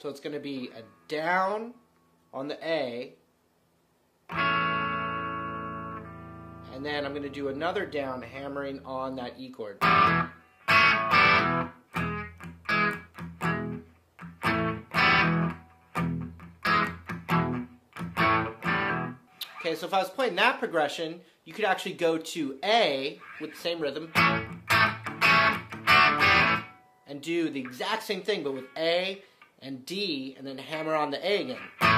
So it's going to be a down on the A. And then I'm going to do another down hammering on that E chord. Okay, so if I was playing that progression, you could actually go to A with the same rhythm and do the exact same thing, but with A and D, and then hammer on the A again.